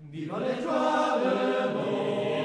Viva le giovani!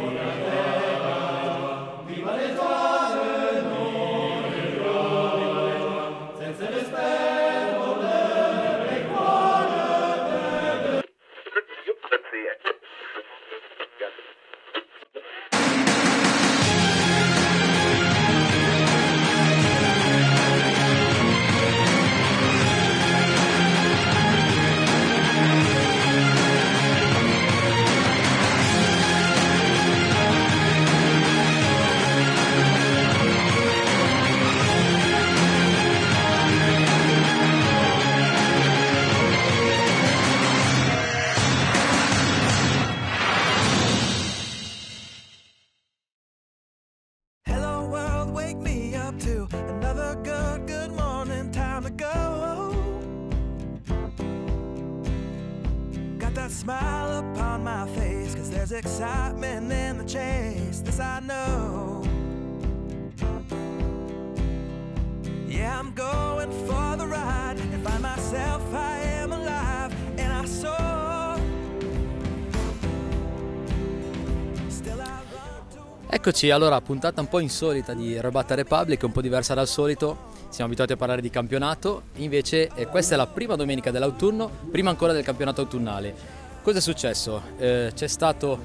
Eccoci, allora puntata un po' insolita di Robata Republic, un po' diversa dal solito. Siamo abituati a parlare di campionato, invece eh, questa è la prima domenica dell'autunno, prima ancora del campionato autunnale. Cosa è successo? Eh, c'è stato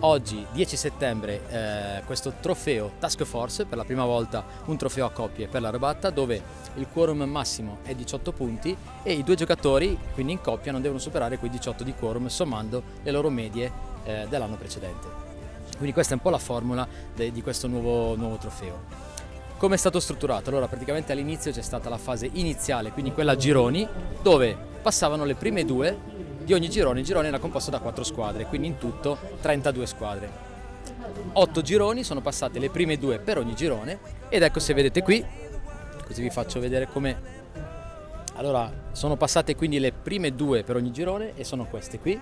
oggi, 10 settembre, eh, questo trofeo Task Force, per la prima volta un trofeo a coppie per la Robatta, dove il quorum massimo è 18 punti e i due giocatori, quindi in coppia, non devono superare quei 18 di quorum sommando le loro medie eh, dell'anno precedente. Quindi questa è un po' la formula de- di questo nuovo, nuovo trofeo. Come è stato strutturato? Allora praticamente all'inizio c'è stata la fase iniziale, quindi quella a gironi, dove passavano le prime due di ogni girone. Il girone era composto da quattro squadre, quindi in tutto 32 squadre. Otto gironi, sono passate le prime due per ogni girone ed ecco se vedete qui, così vi faccio vedere come... Allora, sono passate quindi le prime due per ogni girone e sono queste qui.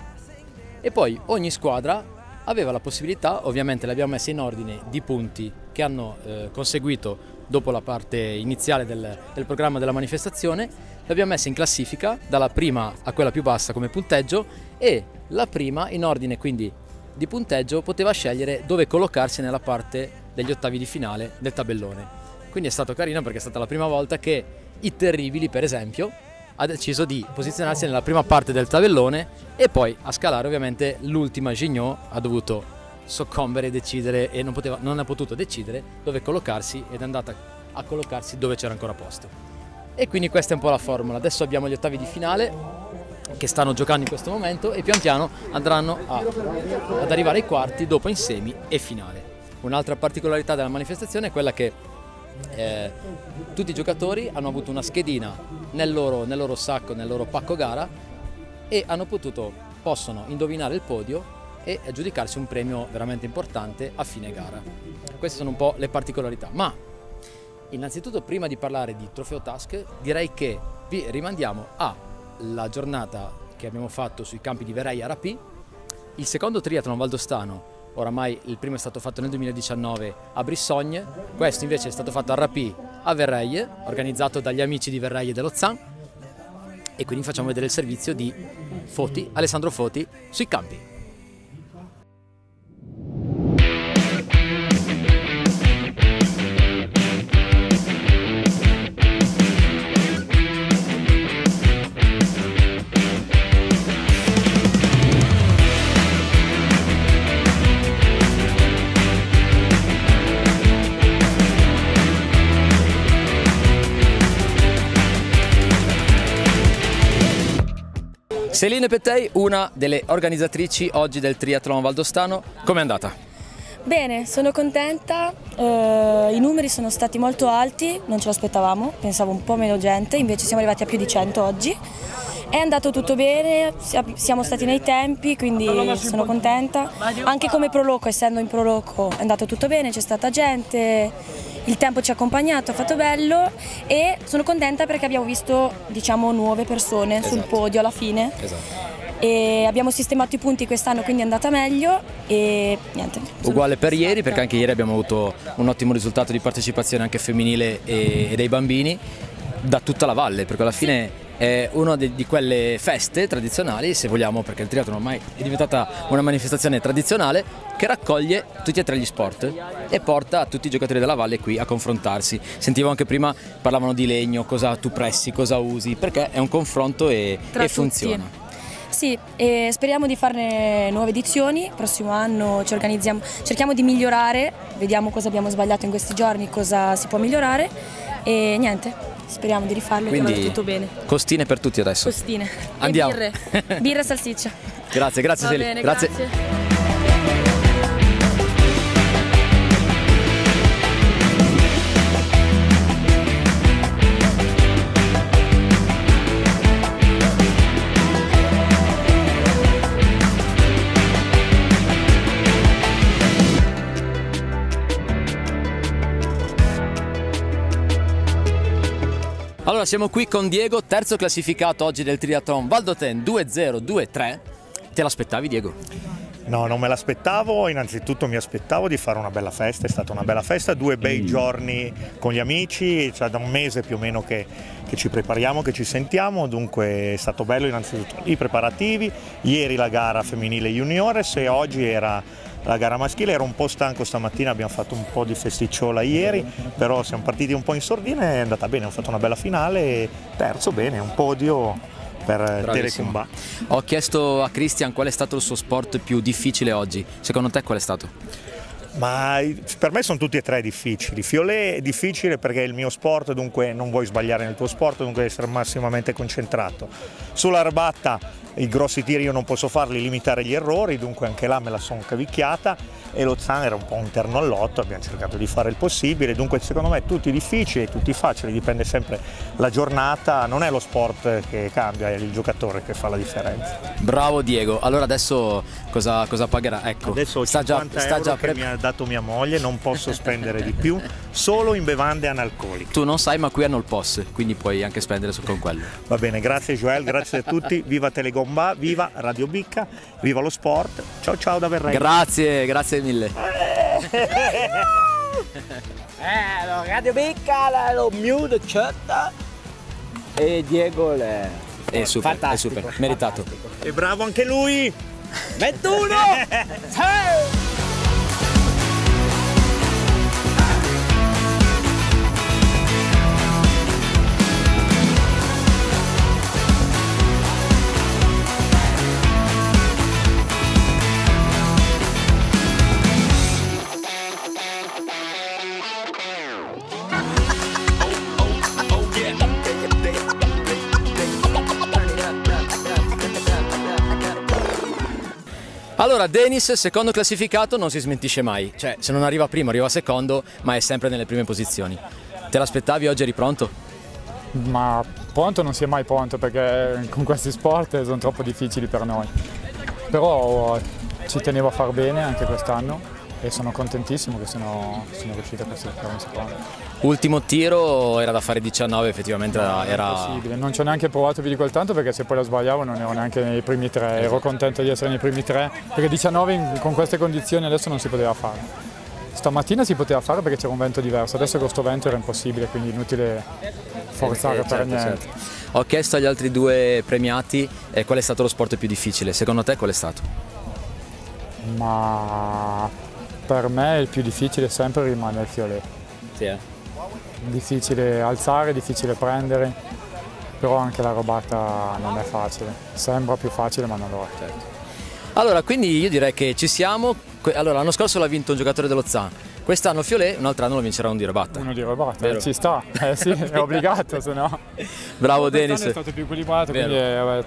E poi ogni squadra aveva la possibilità, ovviamente le abbiamo messe in ordine di punti che hanno eh, conseguito dopo la parte iniziale del, del programma della manifestazione, le abbiamo messe in classifica dalla prima a quella più bassa come punteggio e la prima in ordine quindi di punteggio poteva scegliere dove collocarsi nella parte degli ottavi di finale del tabellone. Quindi è stato carino perché è stata la prima volta che i terribili, per esempio, ha deciso di posizionarsi nella prima parte del tabellone e poi a scalare ovviamente l'ultima Gignot ha dovuto soccombere e decidere e non, poteva, non ha potuto decidere dove collocarsi ed è andata a collocarsi dove c'era ancora posto. E quindi questa è un po' la formula. Adesso abbiamo gli ottavi di finale che stanno giocando in questo momento e pian piano andranno a- ad arrivare ai quarti, dopo in semi e finale. Un'altra particolarità della manifestazione è quella che eh, tutti i giocatori hanno avuto una schedina nel loro, nel loro sacco, nel loro pacco gara e hanno potuto, possono indovinare il podio e aggiudicarsi un premio veramente importante a fine gara. Queste sono un po' le particolarità, ma innanzitutto prima di parlare di Trofeo Task direi che vi rimandiamo alla giornata che abbiamo fatto sui campi di Verai a Rapì, il secondo triathlon valdostano Oramai il primo è stato fatto nel 2019 a Brissogne, questo invece è stato fatto a Rapì a Verreie, organizzato dagli amici di Verreie dello Zan. E quindi facciamo vedere il servizio di Foti, Alessandro Foti, sui campi. Celine Pettei, una delle organizzatrici oggi del triathlon valdostano, com'è andata? Bene, sono contenta, eh, i numeri sono stati molto alti, non ce lo aspettavamo, pensavo un po' meno gente, invece siamo arrivati a più di 100 oggi. È andato tutto bene, sia- siamo stati nei tempi, quindi sono contenta. Anche come proloco, essendo in proloco, è andato tutto bene, c'è stata gente, il tempo ci ha accompagnato, ha fatto bello e sono contenta perché abbiamo visto, diciamo, nuove persone sul Esatto. podio alla fine. Esatto. E abbiamo sistemato i punti quest'anno, quindi è andata meglio e niente. Uguale per ieri, perché anche ieri abbiamo avuto un ottimo risultato di partecipazione anche femminile e, e dei bambini da tutta la valle, perché alla fine è una di, quelle feste tradizionali, se vogliamo, perché il triathlon ormai è diventata una manifestazione tradizionale che raccoglie tutti e tre gli sport e porta tutti i giocatori della Valle qui a confrontarsi. Sentivo anche prima parlavano di legno, cosa tu pressi, cosa usi, perché è un confronto e, e funziona. Sì, e speriamo di farne nuove edizioni, prossimo anno ci organizziamo, cerchiamo di migliorare, vediamo cosa abbiamo sbagliato in questi giorni, cosa si può migliorare e niente, speriamo di rifarlo e che vada Quindi tutto bene. costine per tutti adesso. Costine Andiamo. e birre, birre e salsiccia. Grazie, grazie Va Seli. bene, grazie. grazie. Siamo qui con Diego, terzo classificato oggi del triathlon Valdoten 2023. Te l'aspettavi Diego? No, non me l'aspettavo, innanzitutto mi aspettavo di fare una bella festa, è stata una bella festa, due bei giorni con gli amici, cioè da un mese più o meno che, che ci prepariamo, che ci sentiamo, dunque è stato bello innanzitutto i preparativi, ieri la gara femminile juniores e oggi era la gara maschile, ero un po' stanco stamattina, abbiamo fatto un po' di festicciola ieri, però siamo partiti un po' in sordina e è andata bene, abbiamo fatto una bella finale, terzo bene, un podio per Bravissimo. Telecomba. Ho chiesto a Christian qual è stato il suo sport più difficile oggi. Secondo te qual è stato? Ma per me sono tutti e tre difficili. Fiolè è difficile perché è il mio sport, dunque non vuoi sbagliare nel tuo sport, dunque devi essere massimamente concentrato. Sulla arbatta i grossi tiri io non posso farli, limitare gli errori, dunque anche là me la sono cavicchiata e lo Zan era un po' un terno all'otto, abbiamo cercato di fare il possibile, dunque secondo me tutti difficili, tutti facili, dipende sempre la giornata, non è lo sport che cambia, è il giocatore che fa la differenza. Bravo Diego. Allora adesso cosa, cosa pagherà? Ecco, Adesso ho sta già, 50 sta euro già che mi ha dato mia moglie, non posso spendere di più, solo in bevande analcoliche. Tu non sai, ma qui hanno il POS, quindi puoi anche spendere su con quello. Va bene, grazie Joel, grazie a tutti, viva Telegomba, viva Radio Bicca, viva lo sport, ciao ciao da Verrei. Grazie, grazie mille. Eh, lo Radio Bicca, la- lo Mute Chat e Diego le... È super, è Fantastico, super, meritato. E bravo anche lui! 21! Allora, Denis, secondo classificato, non si smentisce mai. Cioè, se non arriva primo, arriva secondo, ma è sempre nelle prime posizioni. Te l'aspettavi oggi eri pronto? ma pronto non si è mai pronto perché con questi sport sono troppo difficili per noi. Però ci tenevo a far bene anche quest'anno e sono contentissimo che sono, sono riuscito a classificare in secondo. Ultimo tiro era da fare 19, effettivamente era... era- Possibile. Non ci ho neanche provato più di quel tanto perché se poi lo sbagliavo non ero neanche nei primi tre, ero contento di essere nei primi tre perché 19 in- con queste condizioni adesso non si poteva fare. Stamattina si poteva fare perché c'era un vento diverso, adesso con questo vento era impossibile, quindi inutile forzare Eh, per certo, niente. certo. Ho chiesto agli altri due premiati eh, qual è stato lo sport più difficile. Secondo te qual è stato? ma per me il più difficile sempre rimane il fiolet. Sì, eh. Difficile alzare, difficile prendere, però anche la robata non è facile. Sembra più facile ma non lo è. Allora, quindi io direi che ci siamo. Allora, l'anno scorso l'ha vinto un giocatore dello Zan. Quest'anno Fiolet, un altro anno lo vincerà un di Robatta. Uno di robata, Vero. ci sta, eh sì, è obbligato, se no. Bravo Denis. è stato più equilibrato, Vero. quindi è, vabbè,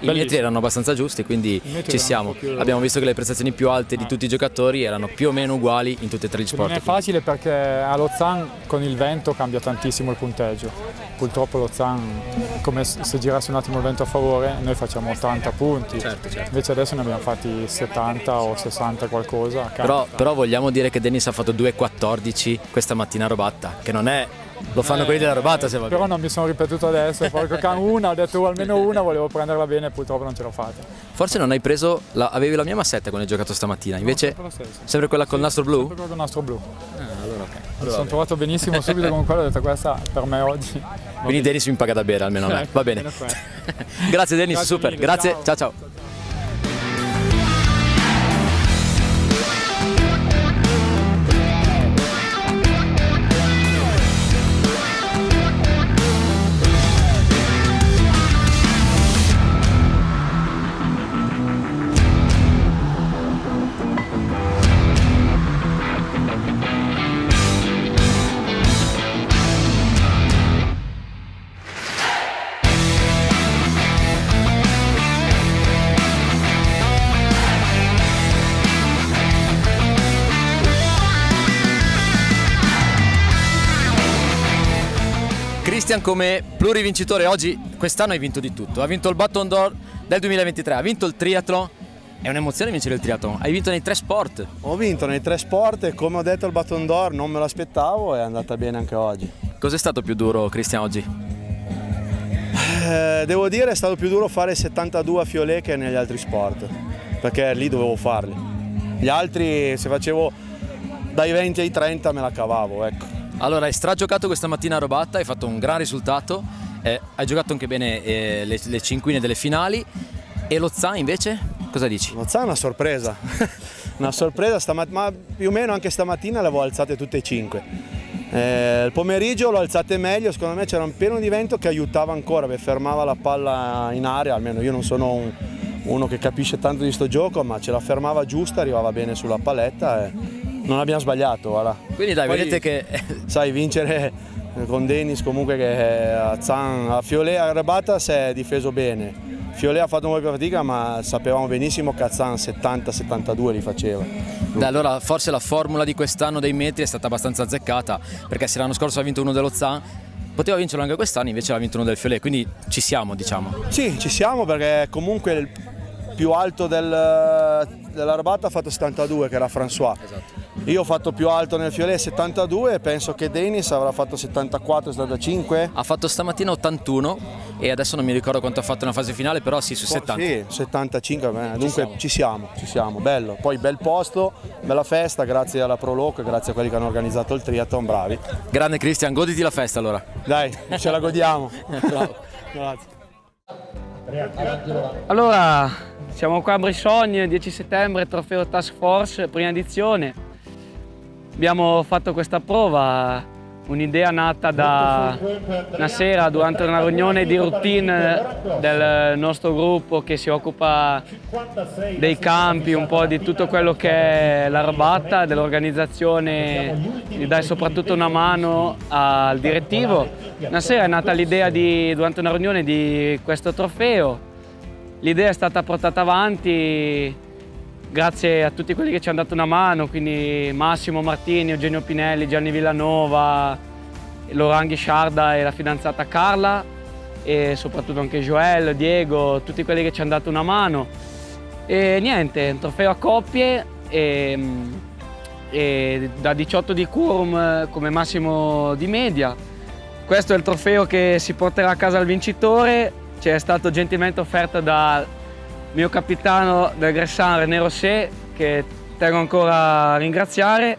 I metri erano abbastanza giusti, quindi ci siamo. Abbiamo visto che le prestazioni più alte di tutti i giocatori erano più o meno uguali in tutti e tre gli sport. Non è facile perché allo Zan con il vento cambia tantissimo il punteggio. Purtroppo lo Zan, come se girasse un attimo il vento a favore, noi facciamo 80 punti. Certo, certo. Invece adesso ne abbiamo fatti 70 o 60 qualcosa. Però, però vogliamo dire che Denis ha fatto 2.14 questa mattina a Robatta, che non è... Lo fanno quelli della Robatta se va Eh, Però non mi sono ripetuto adesso, porco can una, ho detto "Oh, almeno una, volevo prenderla bene e purtroppo non ce l'ho fatta. Forse non hai preso... la- avevi la mia massetta quando hai giocato stamattina, invece sempre lo stesso. sempre quella col nastro blu? Proprio con il nastro blu. Ah, allora ok. Mi sono trovato benissimo subito con quello, ho detto questa per me oggi Quindi Dennis mi paga da bere almeno a me. Va bene. Grazie Dennis, Grazie super. mille, Grazie. ciao. ciao. ciao. Christian come plurivincitore oggi, quest'anno hai vinto di tutto. Ha vinto il Button d'Or del 2023, ha vinto il triathlon. È un'emozione vincere il triathlon. Hai vinto nei tre sport. Ho vinto nei tre sport e come ho detto al Baton d'Or non me lo aspettavo e è andata bene anche oggi. Cos'è stato più duro, Christian, oggi? Eh, devo dire è stato più duro fare 72 a Fiolet che negli altri sport, perché lì dovevo farli. Gli altri se facevo dai 20 ai 30 me la cavavo, ecco. Allora, hai stragiocato questa mattina a Robatta, hai fatto un gran risultato, eh, hai giocato anche bene eh, le, le cinquine delle finali. E lo Zan invece? Cosa dici? Lo Zan è una sorpresa, una sorpresa, ma più o meno anche stamattina le avevo alzate tutte e cinque. Eh, il pomeriggio l'ho alzate meglio, secondo me c'era un pieno di vento che aiutava ancora, perché fermava la palla in aria, almeno io non sono un- uno che capisce tanto di sto gioco, ma ce la fermava giusta, arrivava bene sulla paletta e non abbiamo sbagliato. Voilà. Quindi dai, Poi, vedete che Sai, vincere con Dennis comunque che a Zan, a Fiolet, a Rabata si è difeso bene. Fiolet ha fatto un po' più fatica ma sapevamo benissimo che a Zan 70-72 li faceva. Dai, allora forse la formula di quest'anno dei metri è stata abbastanza azzeccata, perché se l'anno scorso ha vinto uno dello Zan, poteva vincerlo anche quest'anno, invece l'ha vinto uno del Fiolet, quindi ci siamo, diciamo. Sì, ci siamo perché comunque il più alto del- della Rabata ha fatto 72 che era François. Io ho fatto più alto nel Fiolet 72 e penso che Dennis avrà fatto 74-75. Ha fatto stamattina 81 e adesso non mi ricordo quanto ha fatto nella fase finale, però sì, su 70. Sì, 75, bene. dunque ci siamo, ci siamo, bello. Poi bel posto, bella festa, grazie alla Proloc, grazie a quelli che hanno organizzato il triathlon, bravi. Grande Cristian, goditi la festa allora. Dai, ce la godiamo. Bravo. Grazie. Allora, siamo qua a Brisogna, 10 settembre, trofeo Task Force, prima edizione. Abbiamo fatto questa prova, un'idea nata da una sera durante una riunione di routine del nostro gruppo che si occupa dei campi, un po' di tutto quello che è la robatta, dell'organizzazione, di dare soprattutto una mano al direttivo. Una sera è nata l'idea durante una riunione di questo trofeo. L'idea è stata portata avanti grazie a tutti quelli che ci hanno dato una mano, quindi Massimo Martini, Eugenio Pinelli, Gianni Villanova, Laurent Ghisciarda e la fidanzata Carla e soprattutto anche Joel, Diego, tutti quelli che ci hanno dato una mano. E niente, un trofeo a coppie e, e da 18 di quorum come massimo di media. Questo è il trofeo che si porterà a casa il vincitore, ci è stato gentilmente offerto dal mio capitano del Gressan René Rosset che tengo ancora a ringraziare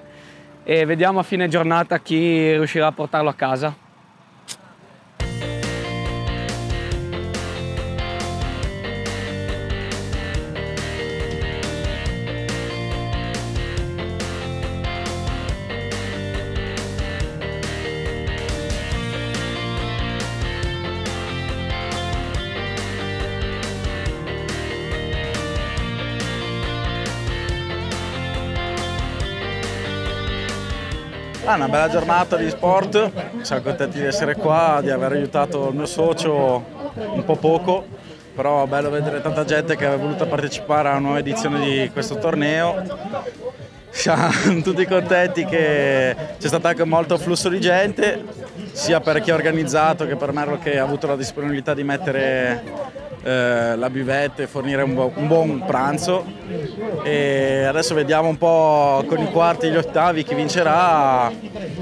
e vediamo a fine giornata chi riuscirà a portarlo a casa. Ah, una bella giornata di sport, siamo contenti di essere qua, di aver aiutato il mio socio un po' poco, però è bello vedere tanta gente che ha voluto partecipare a una nuova edizione di questo torneo. Siamo tutti contenti che c'è stato anche molto flusso di gente, sia per chi ha organizzato che per me che ha avuto la disponibilità di mettere eh, la buvette e fornire un, bu- un buon pranzo. E adesso vediamo un po' con i quarti e gli ottavi chi vincerà.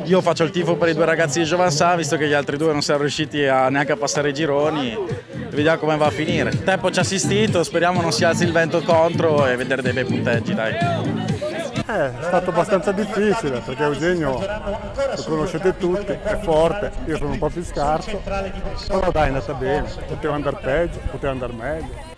Io faccio il tifo per i due ragazzi di Giovansà, visto che gli altri due non siamo riusciti a, neanche a passare i gironi. Vediamo come va a finire. Il tempo ci ha assistito, speriamo non si alzi il vento contro e vedere dei bei punteggi, dai. Eh, è stato abbastanza difficile perché Eugenio lo conoscete tutti, è forte, io sono un po' più scarso, però dai è andata bene, poteva andare peggio, poteva andare meglio.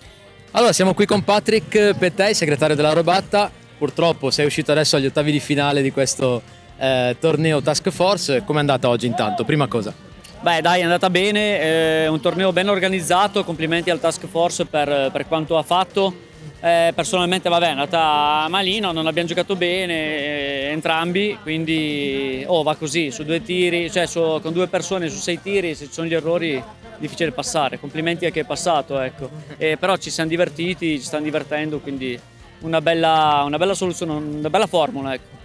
Allora siamo qui con Patrick Pettei, segretario della Robatta, purtroppo sei uscito adesso agli ottavi di finale di questo eh, torneo Task Force, com'è andata oggi intanto? Prima cosa? Beh dai è andata bene, è eh, un torneo ben organizzato, complimenti al Task Force per, per quanto ha fatto. Eh, personalmente vabbè, è andata malino, non abbiamo giocato bene eh, entrambi, quindi oh, va così, su due tiri, cioè su, con due persone su sei tiri, se ci sono gli errori difficile passare, complimenti a chi è passato, ecco. Eh, però ci siamo divertiti, ci stiamo divertendo, quindi una bella, una bella soluzione, una bella formula. Ecco.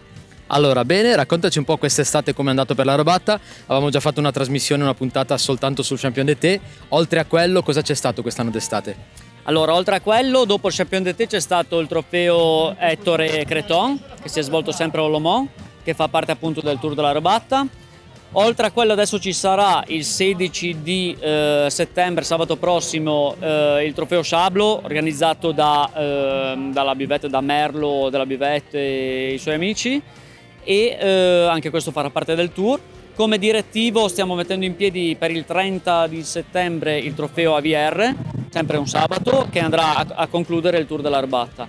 Allora, bene, raccontaci un po' quest'estate come è andato per la Robatta. Avevamo già fatto una trasmissione, una puntata soltanto sul Champion de Té. Oltre a quello, cosa c'è stato quest'anno d'estate? Allora, oltre a quello, dopo il Champion de Té c'è stato il trofeo Ettore Creton, che si è svolto sempre a Olomont, che fa parte appunto del Tour della Robatta. Oltre a quello adesso ci sarà il 16 di eh, settembre, sabato prossimo, eh, il trofeo Sciablo organizzato da, eh, dalla Bivette, da Merlo della Bivette e i suoi amici e eh, anche questo farà parte del tour. Come direttivo stiamo mettendo in piedi per il 30 di settembre il trofeo AVR, sempre un sabato, che andrà a, a concludere il tour dell'Arbatta.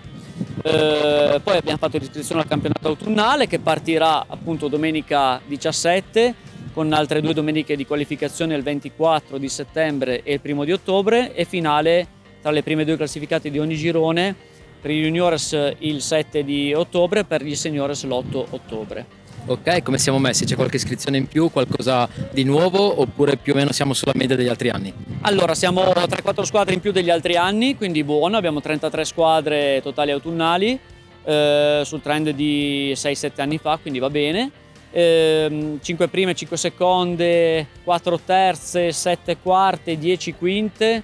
Eh, poi abbiamo fatto l'iscrizione al campionato autunnale che partirà appunto domenica 17 con altre due domeniche di qualificazione il 24 di settembre e il primo di ottobre e finale tra le prime due classificate di ogni girone per i juniors il 7 di ottobre per gli seniors l'8 ottobre. Ok, come siamo messi? C'è qualche iscrizione in più, qualcosa di nuovo oppure più o meno siamo sulla media degli altri anni? Allora, siamo 3-4 squadre in più degli altri anni, quindi buono, abbiamo 33 squadre totali autunnali eh, sul trend di 6-7 anni fa, quindi va bene. 5 ehm, prime, 5 seconde, 4 terze, 7 quarte, 10 quinte,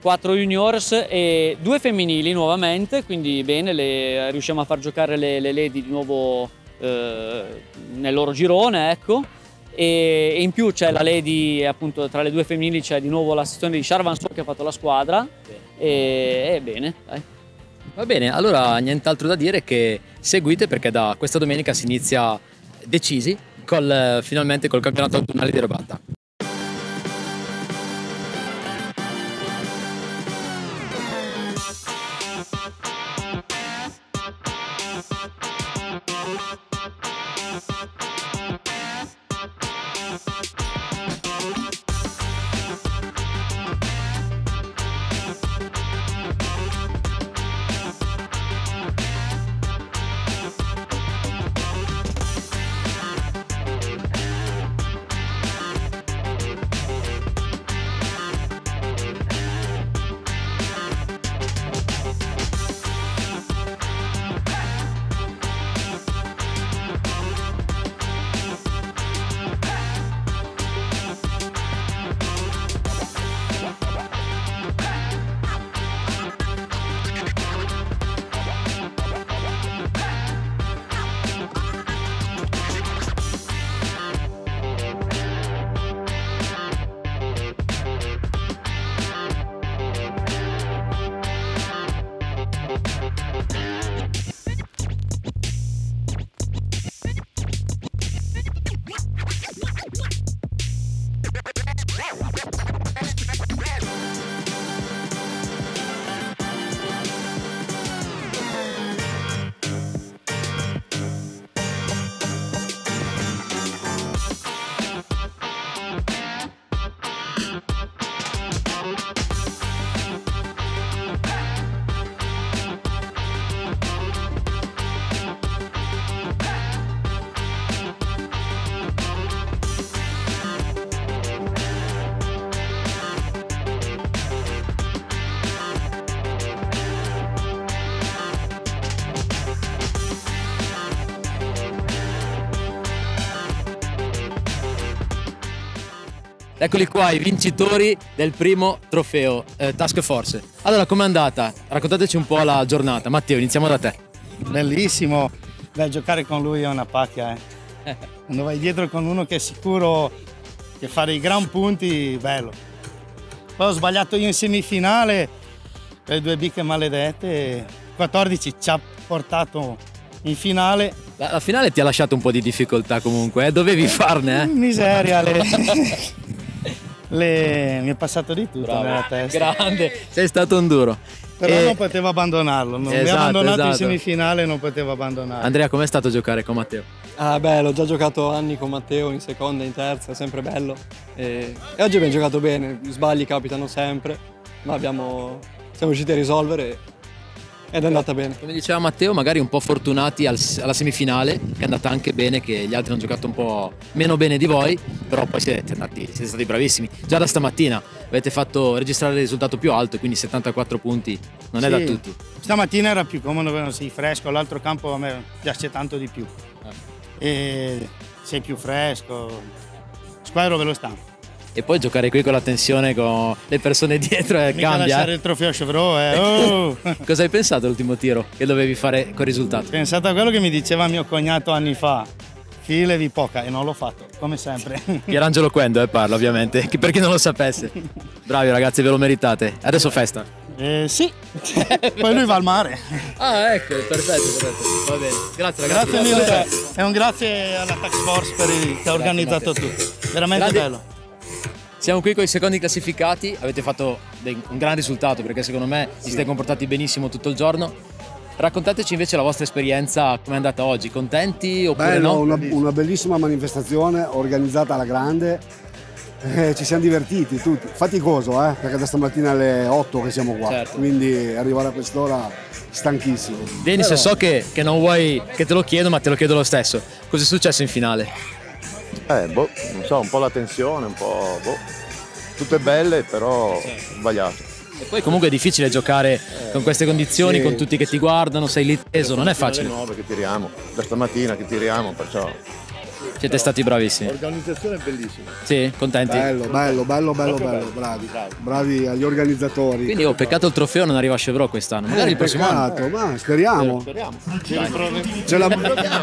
4 juniors e 2 femminili nuovamente, quindi bene, le, riusciamo a far giocare le, le lady di nuovo eh, nel loro girone, ecco. E, e in più c'è la lady, appunto tra le due femminili c'è di nuovo la sezione di Charvanso che ha fatto la squadra e, e bene, dai. Va bene, allora nient'altro da dire che seguite perché da questa domenica si inizia decisi col, finalmente col campionato autunnale di Robatta. Eccoli qua i vincitori del primo trofeo eh, Task Force. Allora, com'è andata? Raccontateci un po' la giornata. Matteo, iniziamo da te. Bellissimo, Beh, giocare con lui è una pacchia. Eh. Quando vai dietro con uno che è sicuro che fare i gran punti, bello. Poi ho sbagliato io in semifinale, le due bicche maledette. 14 ci ha portato in finale. La, la finale ti ha lasciato un po' di difficoltà comunque, eh? dovevi farne, eh? Miseria, le... le... mi è passato di tutto Bravo. nella testa. Grande, sei stato un duro. Però E- non potevo abbandonarlo, non mi Esatto, ha abbandonato in esatto. semifinale, non potevo abbandonarlo. Andrea, com'è stato giocare con Matteo? Ah beh, l'ho già giocato anni con Matteo in seconda e in terza, è sempre bello. E, e oggi abbiamo giocato bene, gli sbagli capitano sempre, ma abbiamo, siamo riusciti a risolvere ed è andata bene. Come diceva Matteo, magari un po' fortunati al- alla semifinale, che è andata anche bene, che gli altri hanno giocato un po' meno bene di voi, però poi siete, andati, siete stati bravissimi. Già da stamattina avete fatto registrare il risultato più alto, quindi 74 punti non è da Sì. tutti. Stamattina era più comodo sei fresco, l'altro campo a me piace tanto di più. E sei più fresco, squadro ve lo sta. E poi giocare qui con la tensione, con le persone dietro e Mica cambia. lasciare eh. il trofeo a Chevrolet, eh. Oh! Cosa hai pensato all'ultimo tiro che dovevi fare col risultato? Pensate a quello che mi diceva mio cognato anni fa, filevi poca e non l'ho fatto, come sempre. Pierangelo Quendo, eh, parla ovviamente, per chi non lo sapesse. Bravi ragazzi, ve lo meritate. Adesso festa. Eh, sì, poi lui va al mare. Ah, ecco, perfetto, perfetto. Va bene. Grazie ragazzi. Grazie mille e un grazie alla Tax Force per il, che ha organizzato tutto. Veramente Grandi- bello. Siamo qui con i secondi classificati, avete fatto un gran risultato perché secondo me vi siete comportati benissimo tutto il giorno. Raccontateci invece la vostra esperienza, come è andata oggi, contenti oppure Bello, no? una, una bellissima manifestazione organizzata alla grande. Eh, ci siamo divertiti tutti, faticoso eh, perché da stamattina alle 8 che siamo qua, Certo. quindi arrivare a quest'ora stanchissimo. Denis, Però- so che, che non vuoi che te lo chiedo, ma te lo chiedo lo stesso. Cosa è successo in finale? Eh, boh, non so, un po' la tensione, un po'. Boh. Tutte belle, però sbagliato. E poi comunque è difficile giocare con queste condizioni, Sì. con tutti che ti guardano, sei lì teso, non è facile. Le nuove che tiriamo, da stamattina che tiriamo, perciò. Siete stati bravissimi. L'organizzazione è bellissima. Sì, contenti? Bello, bello, bello, bello, bello, bravi, bravi agli organizzatori. Quindi oh, peccato il trofeo non arriva a Chevrolet quest'anno, magari Eh, il prossimo peccato, anno. ma speriamo. Speriamo. Ce la,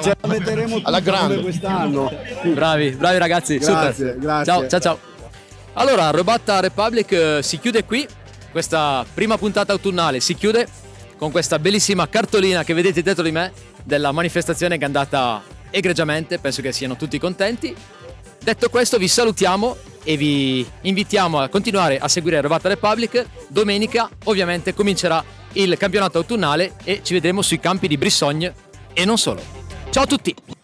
ce la metteremo Alla grande. quest'anno. Bravi, bravi ragazzi, Grazie, super. grazie. Ciao, ciao, ciao. Allora, Robatta Republic eh, si chiude qui. Questa prima puntata autunnale si chiude con questa bellissima cartolina che vedete dietro di me della manifestazione che è andata egregiamente, penso che siano tutti contenti. Detto questo vi salutiamo e vi invitiamo a continuare a seguire Robatta Republic. Domenica ovviamente comincerà il campionato autunnale e ci vedremo sui campi di Brissogne e non solo. Ciao a tutti!